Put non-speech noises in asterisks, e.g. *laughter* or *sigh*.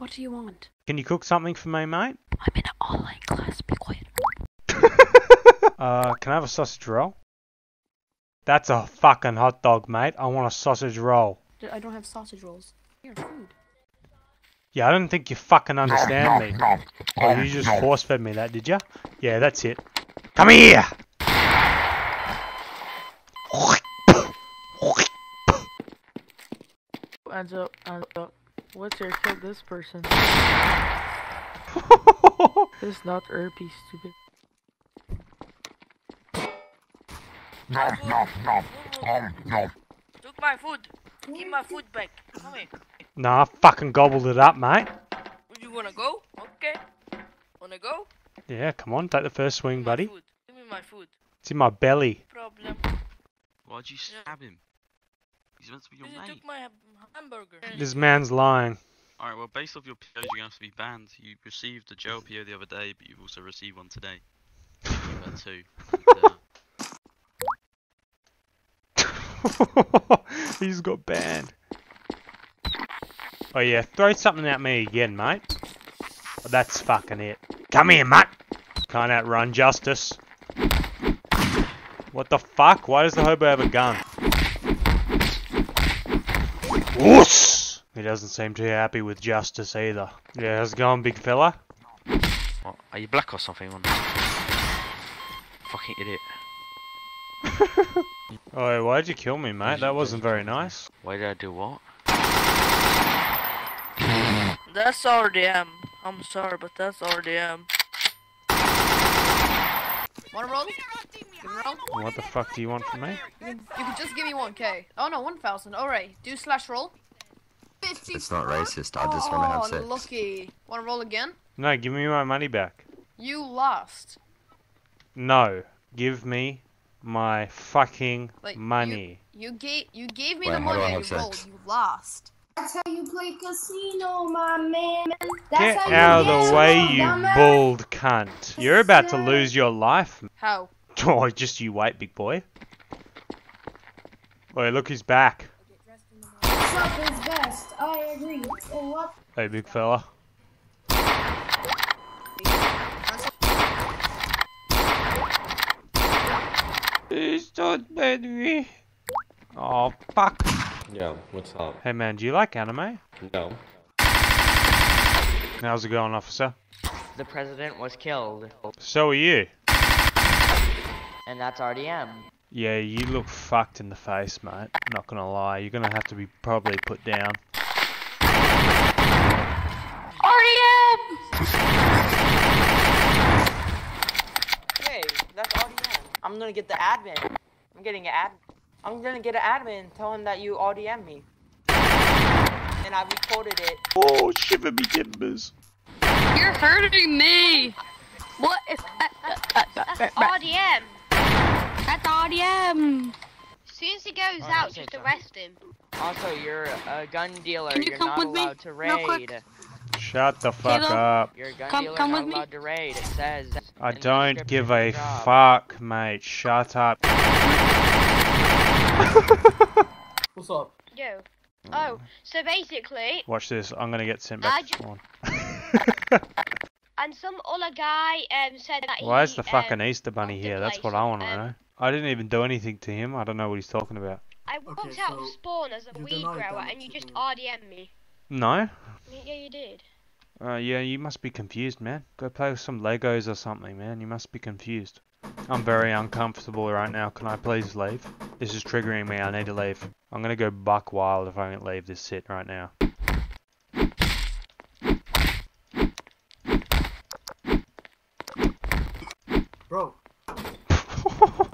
What do you want? Can you cook something for me, mate? I'm in an online class. Be quiet. *laughs* Uh, can I have a sausage roll? That's a fucking hot dog, mate. I want a sausage roll. I don't have sausage rolls. Here, food. Yeah, I don't think you fucking understand me. Oh, you just force fed me that, did you? Yeah, that's it. Come here! Hands up, hands up. What's your kill this person? It's not herpes, stupid. No, no, no, no, no. Took my food. Give my food back. Come here. nah, I fucking gobbled it up, mate. You wanna go? Okay. Wanna go? Yeah, come on, take the first swing, Give buddy. food. Give me my food. It's in my belly. Problem. Why'd you stab him? He's meant to be your Because you mate. took my hamburger. This man's lying. Alright, well, based off your POs, you're gonna have to be banned. You received a jail PO the other day, but you've also received one today. You've had two. *laughs* He's got banned. Oh yeah, throw something at me again, mate. That's fucking it. Come here, mate. Can't outrun justice. What the fuck? Why does the hobo have a gun? Woos! He doesn't seem too happy with justice either. Yeah, how's it going, big fella? What, are you black or something? Fucking idiot. *laughs* Oh, why'd you kill me, mate? That wasn't very nice. Why did I do what? That's RDM. I'm sorry, but that's RDM. Want a roll? Give me roll. What the fuck do you want from me? You can, you can just give me 1k. Oh no, 1000. Alright, do slash roll. 50 It's not racist. I just want to have Oh, sex. lucky. Want to roll again? No, give me my money back. You lost. No, give me my fucking Like, money. You gave you gave me Wait, the money I and have you rolled. sex? You lost. That's how you play casino, my man. That's Get how you out of the way, along, you dumbass. bald cunt. You're about to lose your life. How? *laughs* Oh, just you wait, big boy. Oi, look, he's back. Sup is best. I agree. And what? Hey, big fella. He's not me. Oh, fuck. Yo, what's up? Hey, man, do you like anime? No. How's it going, officer? The president was killed, So are you. and that's RDM. Yeah, you look fucked in the face, mate. Not gonna lie. You're gonna have to be probably put down. RDM! Hey, that's RDM. I'm gonna get the admin. I'm getting an ad. I'm gonna get an admin tell him that you RDM me. And I recorded it. Oh, shiver me timbers. You're hurting me. What is That's RDM. That's RDM. As soon as he goes Oh, out, okay, just arrest him. Also, you're a gun dealer. Can you You're come not with me allowed to real quick? raid. Shut the fuck Caleb? up. You're a gun Come- dealer, come not with me. allowed to raid. It says. I don't give a job. fuck, mate. Shut up. *laughs* What's up? Yo. Oh, so basically, Watch this. I'm gonna get sent I back to ju- spawn. *laughs* and some other guy um said that Why is the fucking um, Easter Bunny bombed the here? That's what. I want to Um, know. I didn't even do anything to him. I don't know what he's talking about. I walked Okay, out of spawn as a weed grower, and you just RDM me. No? Yeah, you did. Uh, yeah, you must be confused, man. Go play with some Legos or something, man. You must be confused. I'm very uncomfortable right now. Can I please leave? This is triggering me. I need to leave. I'm gonna go buck wild if I don't leave this sit right now. Bro. *laughs*